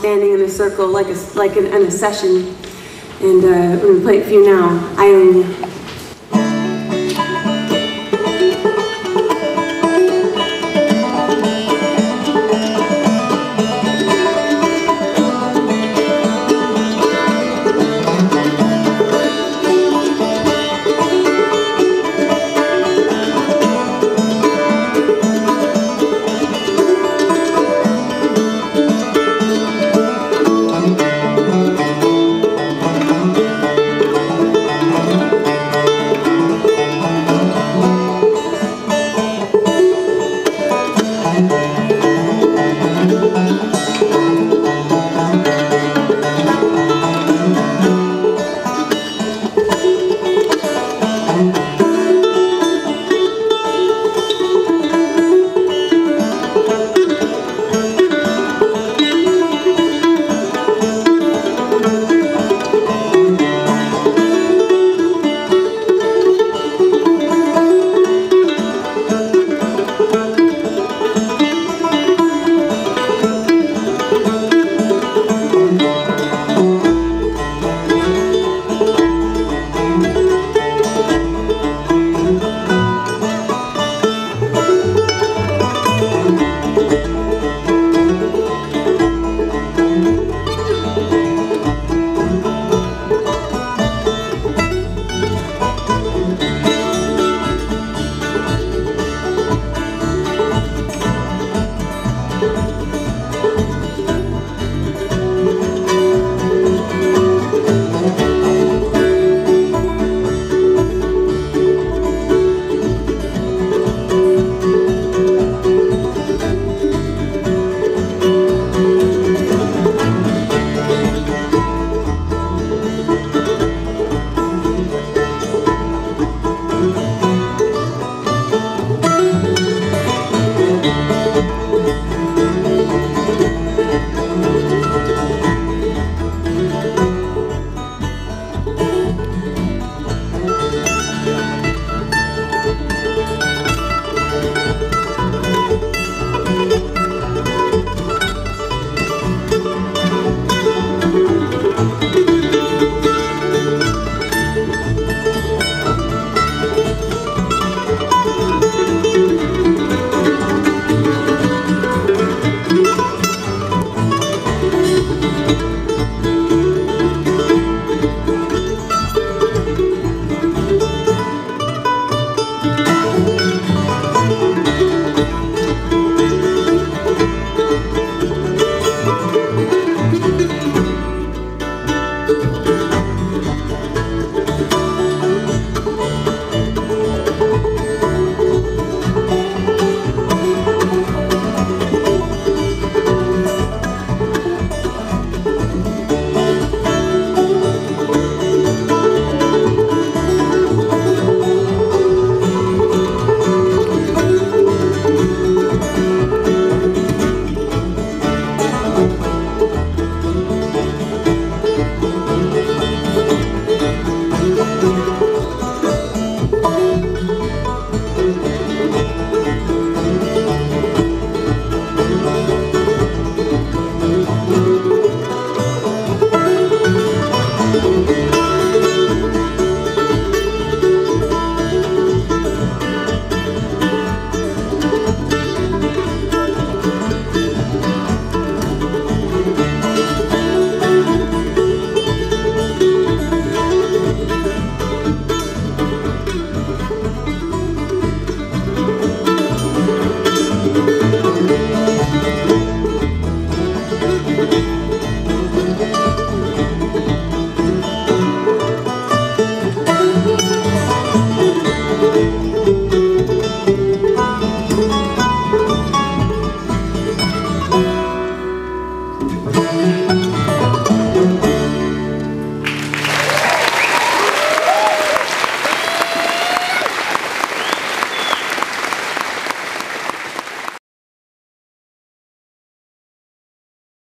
standing in a circle like a, like in, in a session. And uh, we're gonna play it for you now. I own you.